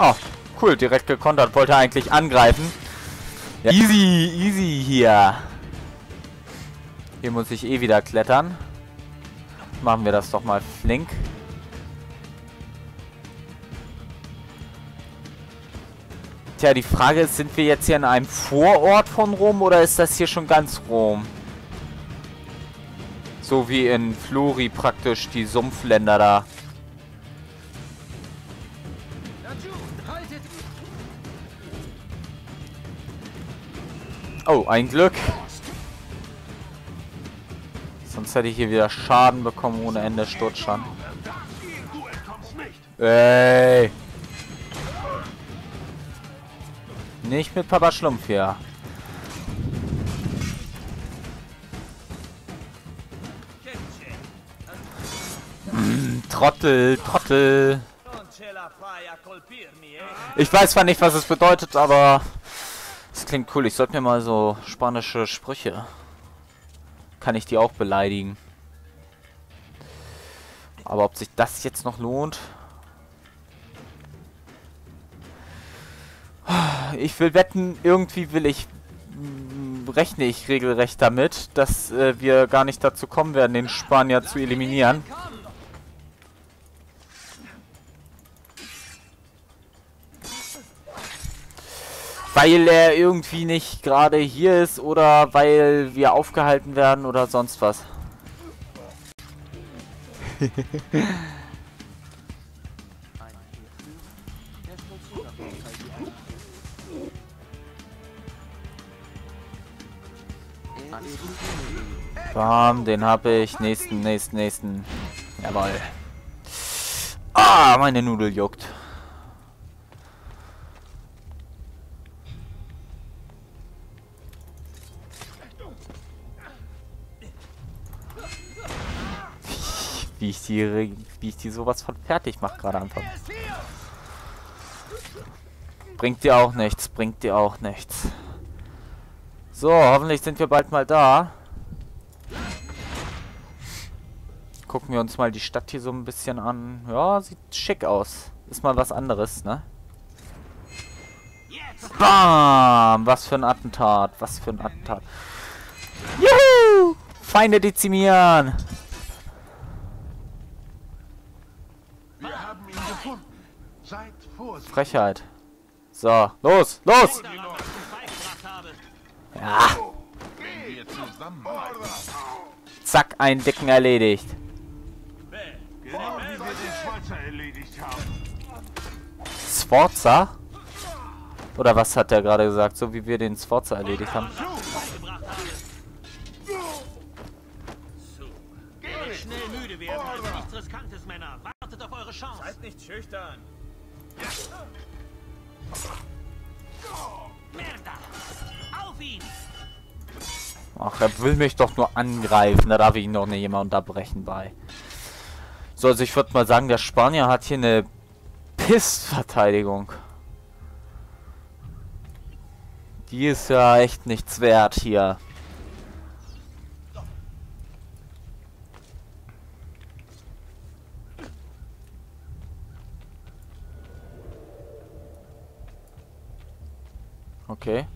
Oh, cool, direkt gekontert. Wollte eigentlich angreifen. Ja, easy, easy hier. Hier muss ich eh wieder klettern. Machen wir das doch mal flink. Tja, die Frage ist, sind wir jetzt hier in einem Vorort von Rom oder ist das hier schon ganz Rom? So wie in Flori praktisch die Sumpfländer da. Oh, ein Glück. Sonst hätte ich hier wieder Schaden bekommen ohne Ende Sturzschaden. Ey. Nicht mit Papa Schlumpf hier. Hm, Trottel, Trottel. Ich weiß zwar nicht, was es bedeutet, aber es klingt cool. Ich sollte mir mal so spanische Sprüche. Kann ich die auch beleidigen? Aber ob sich das jetzt noch lohnt? Ich will wetten, irgendwie will ich, mm, rechne ich regelrecht damit, dass äh, wir gar nicht dazu kommen werden, den Spanier zu eliminieren. Weil er irgendwie nicht gerade hier ist oder weil wir aufgehalten werden oder sonst was. Bam, den habe ich. Nächsten, nächsten, nächsten. Jawoll. Ah, meine Nudel juckt. Wie ich die, wie ich die sowas von fertig mache gerade einfach. Bringt dir auch nichts, bringt dir auch nichts. So, hoffentlich sind wir bald mal da. Gucken wir uns mal die Stadt hier so ein bisschen an. Ja, sieht schick aus. Ist mal was anderes, ne? Bam! Was für ein Attentat. Was für ein Attentat. Juhu! Feinde dezimieren! Frechheit. So, los, los! Ja. Zack, einen Dicken erledigt. Sforza? Oder was hat er gerade gesagt? So wie wir den Sforza erledigt haben. Schnell müde werden, also nichts Riskantes, Männer. Wartet auf eure Chance. Seid nicht schüchtern. Ach, er will mich doch nur angreifen. Da darf ich ihn doch nicht immer unterbrechen bei. So, also ich würde mal sagen, der Spanier hat hier eine Pissverteidigung. Die ist ja echt nichts wert hier. Okay.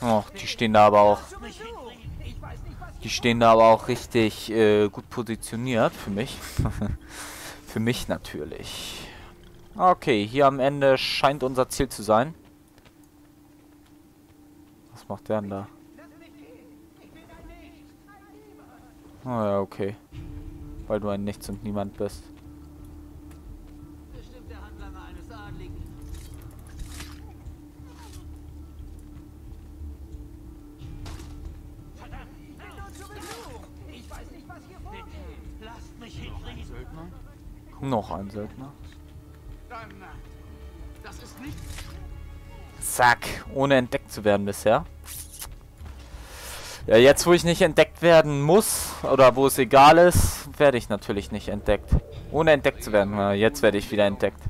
Oh, die stehen da aber auch. Die stehen da aber auch richtig äh, gut positioniert für mich. für mich natürlich. Okay, hier am Ende scheint unser Ziel zu sein. Was macht der denn da? Oh ja, okay. Weil du ein Nichts und Niemand bist. Noch ein Söldner. Zack, ohne entdeckt zu werden bisher. Ja, jetzt wo ich nicht entdeckt werden muss, oder wo es egal ist, werde ich natürlich nicht entdeckt. Ohne entdeckt zu werden. Ja, jetzt werde ich wieder entdeckt.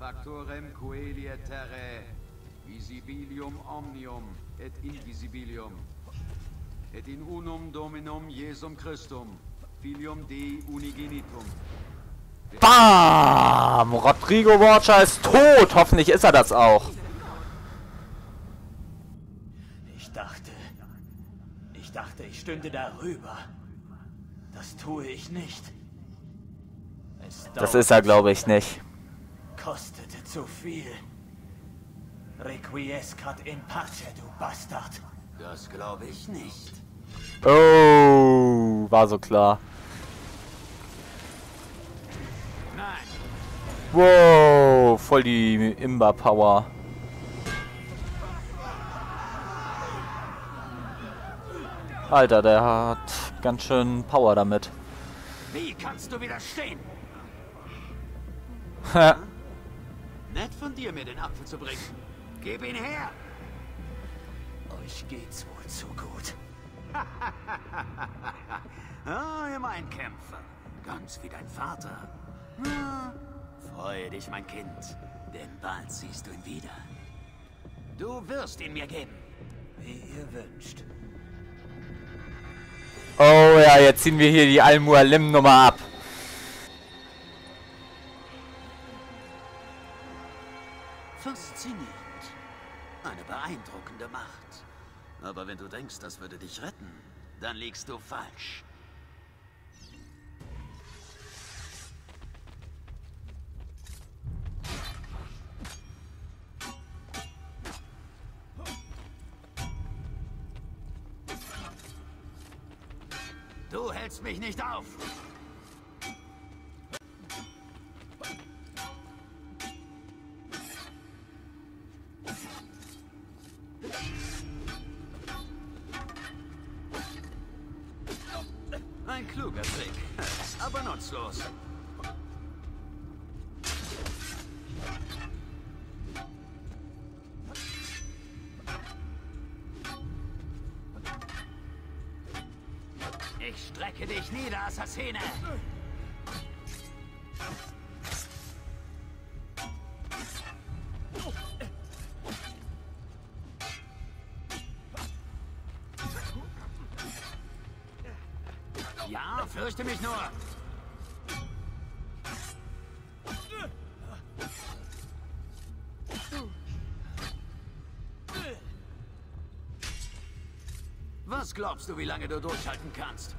Factorem visibilium omnium et invisibilium, et in unum Dominum Jesum Christum, filium Dei unigenitum. Bam! Rodrigo Watcher ist tot. Hoffentlich ist er das auch. Ich dachte, ich dachte, ich stünde darüber. Das tue ich nicht. Es Das ist er, glaube ich, nicht. Kostete zu viel. Requiescat in pace, du Bastard. Das glaube ich nicht. Oh, war so klar. Nein, Wow, voll die Imba-Power. Alter, der hat ganz schön Power damit. wie kannst du widerstehen? Nett von dir, mir den Apfel zu bringen. Gib ihn her! Euch geht's wohl zu gut. Ihr mein Kämpfer. Ganz wie dein Vater. Ah, freue dich, mein Kind. Denn bald siehst du ihn wieder. Du wirst ihn mir geben. Wie ihr wünscht. Oh ja, jetzt ziehen wir hier die Al-Mualim-Nummer ab. Faszinierend. Eine beeindruckende Macht. Aber wenn du denkst, das würde dich retten, dann liegst du falsch. Nicht auf. Ein kluger Trick, aber nutzlos. Dich nieder, Assassine! Ja, fürchte mich nur. Was glaubst du, wie lange du durchhalten kannst?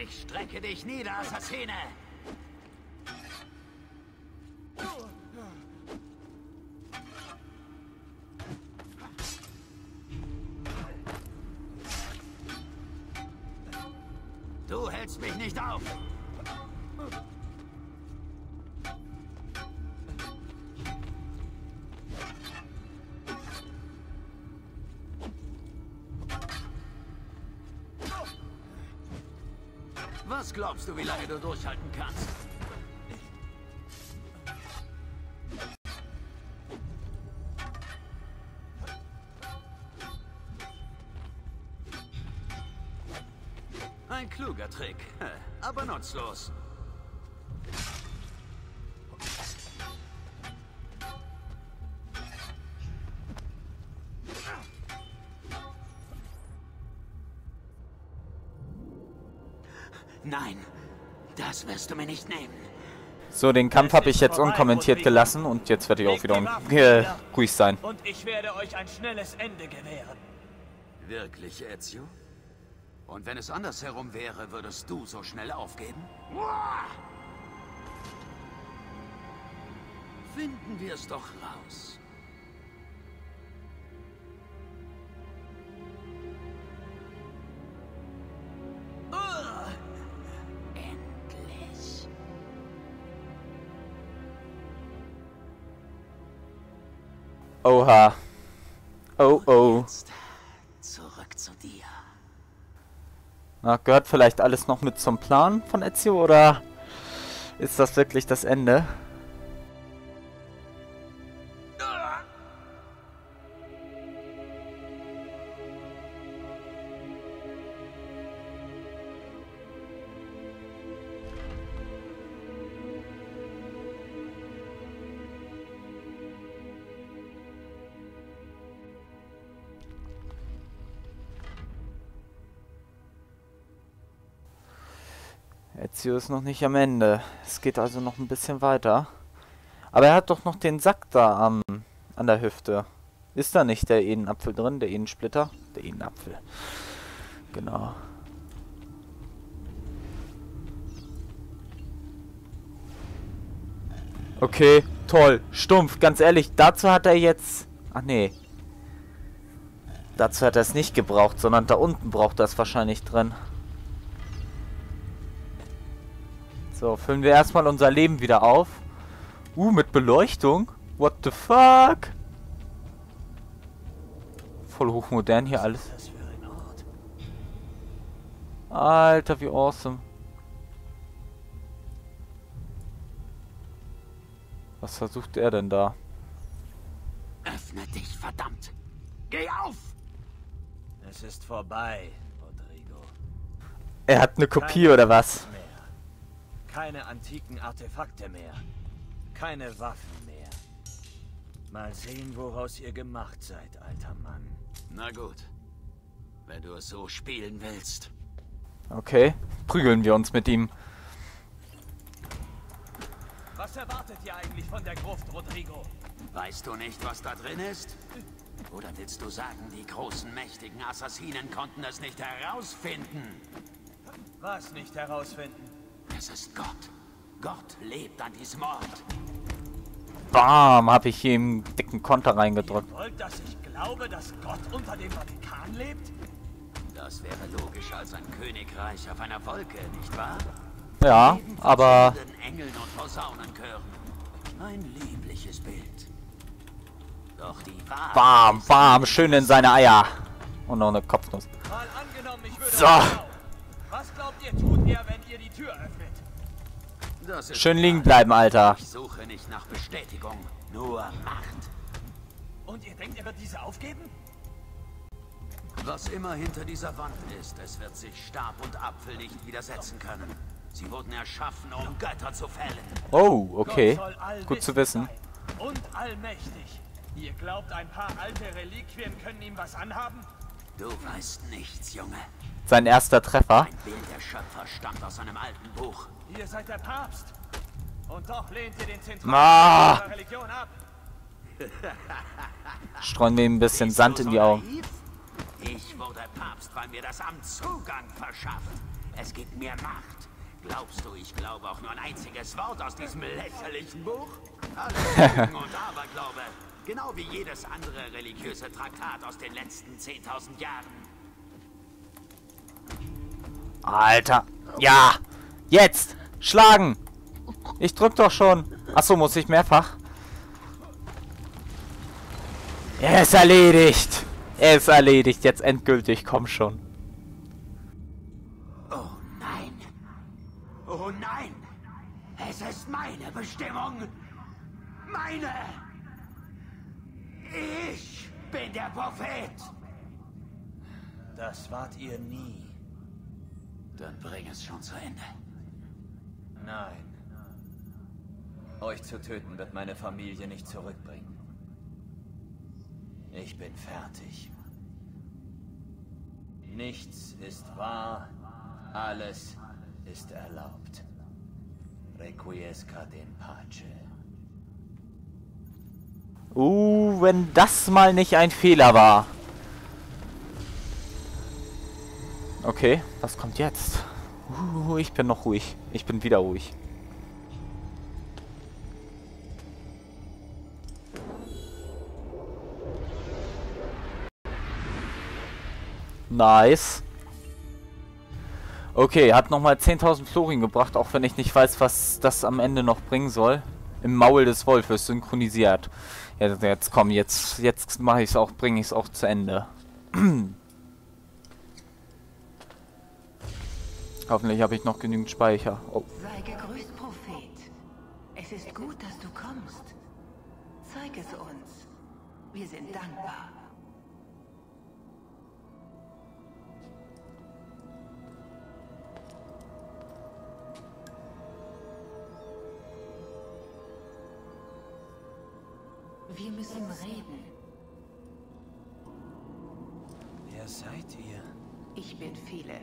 Ich strecke dich nieder, Assassine! Wie lange du durchhalten kannst? Ein kluger Trick, aber nutzlos. Nein, das wirst du mir nicht nehmen. So, den Kampf habe ich jetzt unkommentiert gelassen und jetzt werde ich auch wieder äh, ruhig sein. Und ich werde euch ein schnelles Ende gewähren. Wirklich, Ezio? Und wenn es andersherum wäre, würdest du so schnell aufgeben? Finden wir es doch raus. Oha. Oh oh. Zurück zu dir. Na, gehört vielleicht alles noch mit zum Plan von Ezio oder ist das wirklich das Ende? Ezio ist noch nicht am Ende. Es geht also noch ein bisschen weiter. Aber er hat doch noch den Sack da am, an der Hüfte. Ist da nicht der Edenapfel drin, der Edensplitter? Der Edenapfel. Genau. Okay, toll. Stumpf, ganz ehrlich, dazu hat er jetzt... Ach nee. Dazu hat er es nicht gebraucht, sondern da unten braucht er es wahrscheinlich drin. So, füllen wir erstmal unser Leben wieder auf. Uh, mit Beleuchtung? What the fuck? Voll hochmodern hier alles. Alter, wie awesome. Was versucht er denn da? Öffne dich, verdammt! Geh auf! Es ist vorbei, Rodrigo. Er hat eine Kopie oder was? Keine antiken Artefakte mehr. Keine Waffen mehr. Mal sehen, woraus ihr gemacht seid, alter Mann. Na gut. Wenn du es so spielen willst. Okay, prügeln wir uns mit ihm. Was erwartet ihr eigentlich von der Gruft, Rodrigo? Weißt du nicht, was da drin ist? Oder willst du sagen, die großen, mächtigen Assassinen konnten es nicht herausfinden? Was nicht herausfinden? Es ist Gott. Gott lebt an diesem Ort. Bam, hab ich ihm dicken Konter reingedrückt. Ihr wollt, dass ich glaube, dass Gott unter dem Vatikan lebt? Das wäre logischer als ein Königreich auf einer Wolke, nicht wahr? Ja, aber Engeln und Posaunenchören. Ein liebliches Bild. Doch die Wahrheit bam, bam, schön in seine Eier. Und noch eine Kopfnuss. Mal angenommen, ich würde So. Was glaubt ihr, tut er, wenn ihr die Tür öffnet? Das ist Schön liegen bleiben, Alter. Ich suche nicht nach Bestätigung, nur Macht. Und ihr denkt, er wird diese aufgeben? Was immer hinter dieser Wand ist, es wird sich Stab und Apfel nicht widersetzen können. Sie wurden erschaffen, um Götter zu fällen. Oh, okay. Gut zu wissen. Und allmächtig. Ihr glaubt, ein paar alte Reliquien können ihm was anhaben? Du weißt nichts, Junge. Sein erster Treffer. Ein Bild der Schöpfer stammt aus einem alten Buch. Ihr seid der Papst. Und doch lehnt ihr den Ah. zentralen eurer Religion ab. Streuen wir ihm ein bisschen Bist Sand in die Augen. Ich wurde Papst, weil mir das Amt Zugang verschafft. Es gibt mir Macht. Glaubst du, ich glaube auch nur ein einziges Wort aus diesem lächerlichen Buch? Alles Lügen und Aberglaube. Genau wie jedes andere religiöse Traktat aus den letzten 10.000 Jahren. Alter. Ja. Jetzt. Schlagen. Ich drück doch schon. Achso, muss ich mehrfach? Er ist erledigt. Er ist erledigt. Jetzt endgültig. Komm schon. Oh nein. Oh nein. Es ist meine Bestimmung. Meine. Ich bin der Prophet. Das wart ihr nie. Dann bring es schon zu Ende. Nein. Euch zu töten wird meine Familie nicht zurückbringen. Ich bin fertig. Nichts ist wahr, alles ist erlaubt. Requiescat in pace. Uh, wenn das mal nicht ein Fehler war. Okay, was kommt jetzt? Uh, ich bin noch ruhig. Ich bin wieder ruhig. Nice. Okay, hat nochmal 10.000 Florin gebracht, auch wenn ich nicht weiß, was das am Ende noch bringen soll. Im Maul des Wolfes synchronisiert. Jetzt, jetzt komm, jetzt, jetzt mache ich es auch, bringe ich es auch zu Ende. Hoffentlich habe ich noch genügend Speicher. Oh. Sei gegrüßt, Prophet. Es ist gut, dass du kommst. Zeig es uns. Wir sind dankbar. Wir müssen reden. Wer seid ihr? Ich bin viele.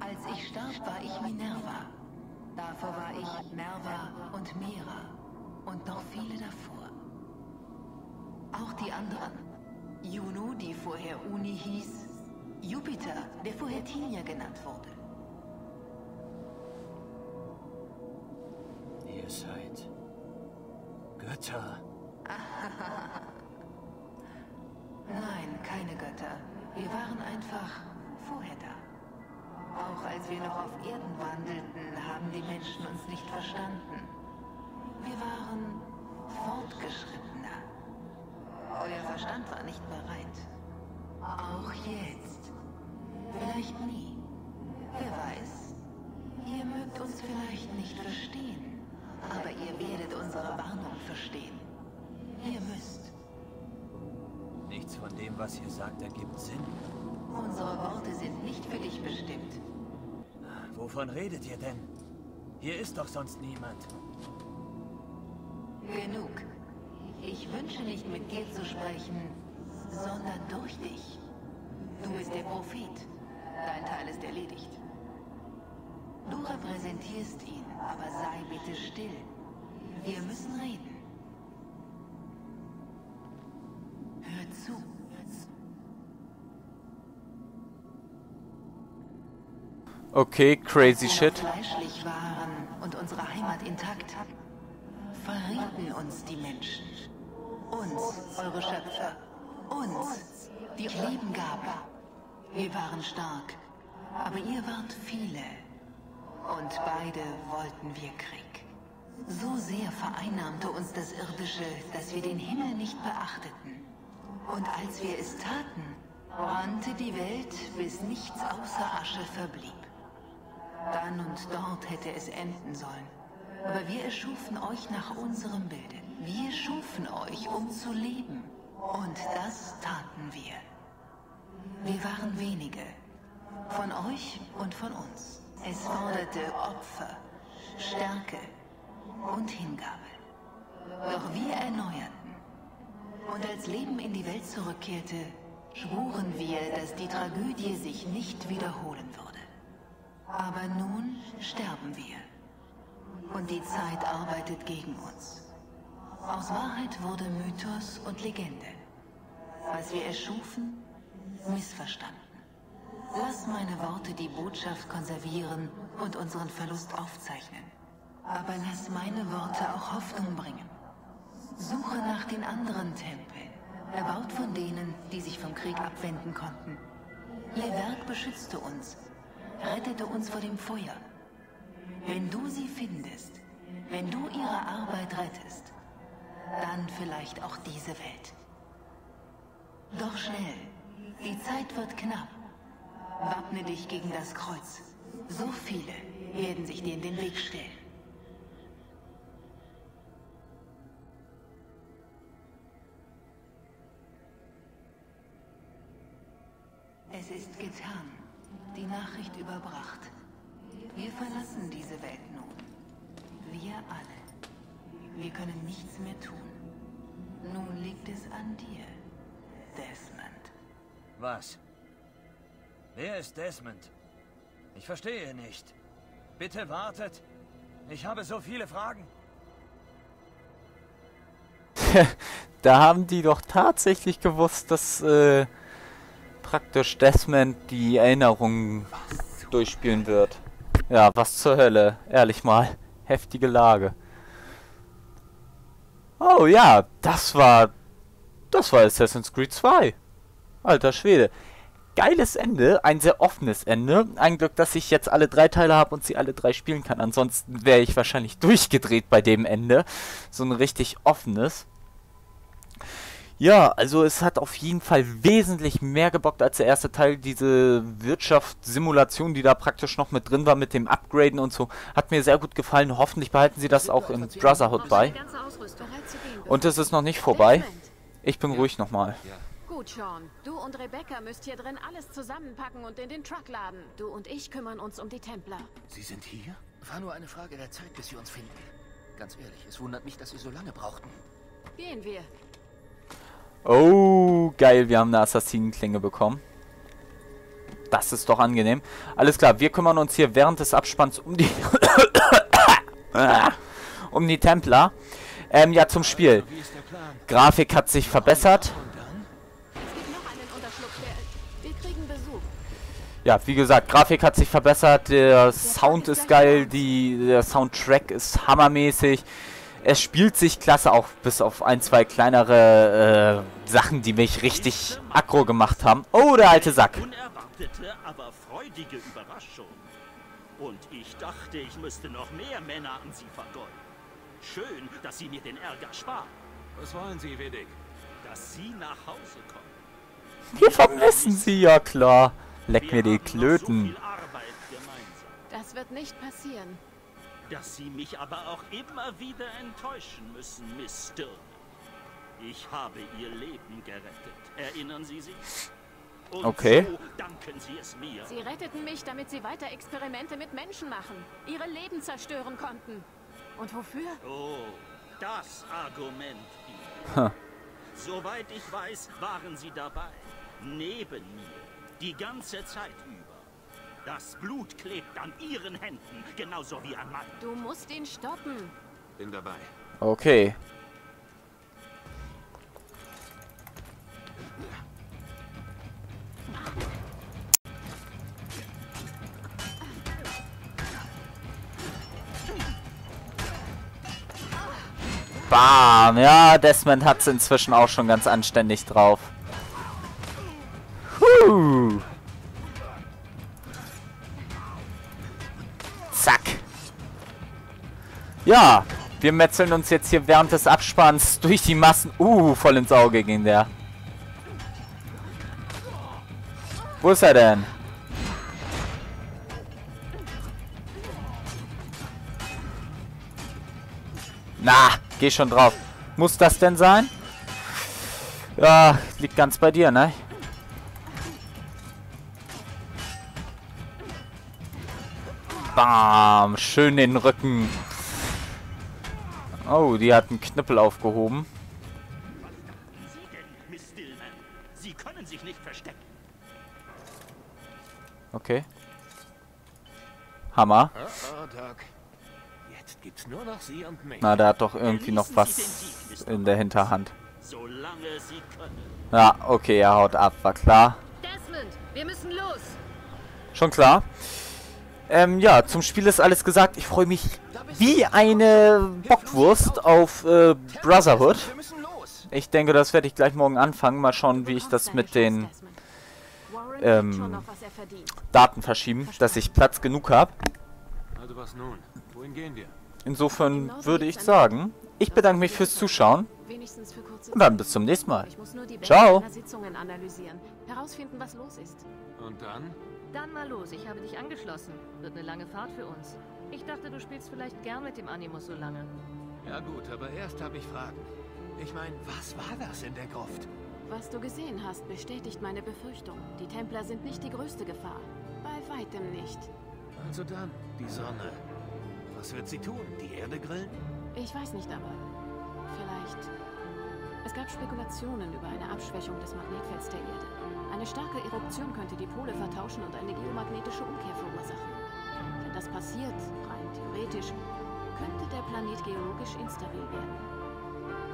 Als ich starb, war ich Minerva. Davor war ich Merva und Mira. Und noch viele davor. Auch die anderen. Juno, die vorher Uni hieß. Jupiter, der vorher Tinia genannt wurde. Ihr seid Götter. Nein, keine Götter. Wir waren einfach vorher da. Auch als wir noch auf Erden wandelten, haben die Menschen uns nicht verstanden. Wir waren fortgeschrittener. Euer Verstand war nicht bereit. Auch jetzt. Vielleicht nie. Wer weiß. Ihr mögt uns vielleicht nicht verstehen. Aber ihr werdet unsere Warnung verstehen. Ihr müsst. Nichts von dem, was ihr sagt, ergibt Sinn. Unsere Worte sind nicht für dich bestimmt. Wovon redet ihr denn? Hier ist doch sonst niemand. Genug. Ich wünsche nicht mit dir zu sprechen, sondern durch dich. Du bist der Prophet. Dein Teil ist erledigt. Du repräsentierst ihn, aber sei bitte still. Wir müssen reden. Okay, crazy shit. fleischlich waren und unsere Heimat intakt, verrieten uns die Menschen. Uns, eure Schöpfer. Uns, die Leben gaben. Wir waren stark, aber ihr wart viele. Und beide wollten wir Krieg. So sehr vereinnahmte uns das Irdische, dass wir den Himmel nicht beachteten. Und als wir es taten, brannte die Welt, bis nichts außer Asche verblieb. Dann und dort hätte es enden sollen. Aber wir erschufen euch nach unserem Bilde. Wir schufen euch, um zu leben. Und das taten wir. Wir waren wenige. Von euch und von uns. Es forderte Opfer, Stärke und Hingabe. Doch wir erneuerten. Und als Leben in die Welt zurückkehrte, schwuren wir, dass die Tragödie sich nicht wiederholen würde. Aber nun sterben wir. Und die Zeit arbeitet gegen uns. Aus Wahrheit wurde Mythos und Legende. Was wir erschufen, missverstanden. Lass meine Worte die Botschaft konservieren und unseren Verlust aufzeichnen. Aber lass meine Worte auch Hoffnung bringen. Suche nach den anderen Tempeln, erbaut von denen, die sich vom Krieg abwenden konnten. Ihr Werk beschützte uns, rettete uns vor dem Feuer. Wenn du sie findest, wenn du ihre Arbeit rettest, dann vielleicht auch diese Welt. Doch schnell, die Zeit wird knapp. Wappne dich gegen das Kreuz. So viele werden sich dir in den Weg stellen. Es ist getan. Die Nachricht überbracht. Wir verlassen diese Welt nun. Wir alle. Wir können nichts mehr tun. Nun liegt es an dir, Desmond. Was? Wer ist Desmond? Ich verstehe nicht. Bitte wartet. Ich habe so viele Fragen. Da haben die doch tatsächlich gewusst, dass äh, praktisch Desmond die Erinnerungen durchspielen wird. Ja, was zur Hölle. Ehrlich mal. Heftige Lage. Oh ja, das war... Das war Assassin's Creed 2. Alter Schwede. Geiles Ende, ein sehr offenes Ende. Ein Glück, dass ich jetzt alle drei Teile habe und sie alle drei spielen kann. Ansonsten wäre ich wahrscheinlich durchgedreht bei dem Ende. So ein richtig offenes. Ja, also es hat auf jeden Fall wesentlich mehr gebockt als der erste Teil. Diese Wirtschaftssimulation, die da praktisch noch mit drin war mit dem Upgraden und so, hat mir sehr gut gefallen. Hoffentlich behalten sie das auch in Brotherhood bei. Und es ist noch nicht vorbei. Ich bin ruhig nochmal. Gut, Sean. Du und Rebecca müsst hier drin alles zusammenpacken und in den Truck laden. Du und ich kümmern uns um die Templer. Sie sind hier? War nur eine Frage der Zeit, bis Sie uns finden. Ganz ehrlich, es wundert mich, dass Sie so lange brauchten. Gehen wir. Oh, geil, wir haben eine Assassinenklinge bekommen. Das ist doch angenehm. Alles klar, wir kümmern uns hier während des Abspanns um die... um die Templer. Ähm, ja, zum Spiel. Grafik hat sich verbessert. Ja, wie gesagt, Grafik hat sich verbessert, der Sound ist geil, die, der Soundtrack ist hammermäßig. Es spielt sich klasse, auch bis auf ein, zwei kleinere äh, Sachen, die mich richtig aggro gemacht haben. Oh, der alte Sack. Unerwartete, aber freudige Überraschung. Und ich dachte, ich müsste noch mehr Männer an Sie vergolden. Schön, dass Sie mir den Ärger sparen. Was wollen Sie, Wedig? Dass Sie nach Hause kommen. Wir vermissen sie, ja klar. Leck mir die so Klöten. Das wird nicht passieren. Dass Sie mich aber auch immer wieder enttäuschen müssen, Miss Stirn. Ich habe Ihr Leben gerettet. Erinnern Sie sich? Und Okay. so danken Sie es mir. Sie retteten mich, damit sie weiter Experimente mit Menschen machen. Ihre Leben zerstören konnten. Und wofür? Oh, das Argument. Ha. Soweit ich weiß, waren Sie dabei. Neben mir. Die ganze Zeit über. Das Blut klebt an Ihren Händen, genauso wie an meinen. Du musst ihn stoppen. Bin dabei. Okay. Bam! Ja, Desmond hat's inzwischen auch schon ganz anständig drauf. Ja, wir metzeln uns jetzt hier während des Abspanns durch die Massen. Uh, voll ins Auge ging der. Wo ist er denn? Na, geh schon drauf. Muss das denn sein? Ja, liegt ganz bei dir, ne? Bam, schön den Rücken. Oh, die hat einen Knüppel aufgehoben. Sie denn, Miss Stillman? Sie können sich nicht verstecken. Okay. Hammer. Oh, oh, Doc. Jetzt gibt's nur noch Sie und mich. Na, der hat doch irgendwie noch was in der Hinterhand. Solange Sie können. Ja, okay, er haut ab, war klar. Desmond, wir müssen los. Schon klar. Ähm, ja, zum Spiel ist alles gesagt. Ich freue mich wie eine Bockwurst auf äh, Brotherhood. Ich denke, das werde ich gleich morgen anfangen. Mal schauen, wie ich das mit den ähm. Daten verschieben, dass ich Platz genug habe. Also was nun? Wohin gehen wir? Insofern würde ich sagen, ich bedanke mich fürs Zuschauen und dann bis zum nächsten Mal. Ich muss nur die Bilder Ciao. deiner Sitzungen analysieren, herausfinden, was los ist. Und dann? Dann mal los, ich habe dich angeschlossen. Wird eine lange Fahrt für uns. Ich dachte, du spielst vielleicht gern mit dem Animus so lange. Ja gut, aber erst habe ich Fragen. Ich meine, was war das in der Gruft? Was du gesehen hast, bestätigt meine Befürchtung. Die Templer sind nicht die größte Gefahr. Bei weitem nicht. Also dann, die Sonne. Was wird sie tun? Die Erde grillen? Ich weiß nicht, aber vielleicht. Es gab Spekulationen über eine Abschwächung des Magnetfelds der Erde. Eine starke Eruption könnte die Pole vertauschen und eine geomagnetische Umkehr verursachen. Wenn das passiert, rein theoretisch, könnte der Planet geologisch instabil werden.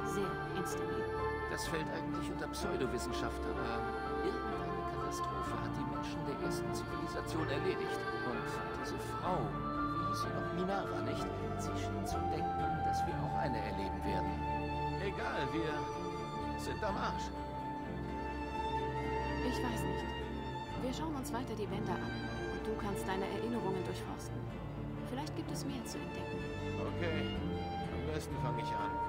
Sehr instabil. Das fällt eigentlich unter Pseudowissenschaft, aber irgendeine Katastrophe hat die Menschen der ersten Zivilisation erledigt. Und diese Frau, wie sie noch? Minerva, nicht? Sie schien zu denken, dass wir auch eine erleben werden. Egal, wir sind am Arsch. Ich weiß nicht. Wir schauen uns weiter die Wände an und du kannst deine Erinnerungen durchforsten. Vielleicht gibt es mehr zu entdecken. Okay, am besten fange ich an.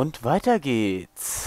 Und weiter geht's.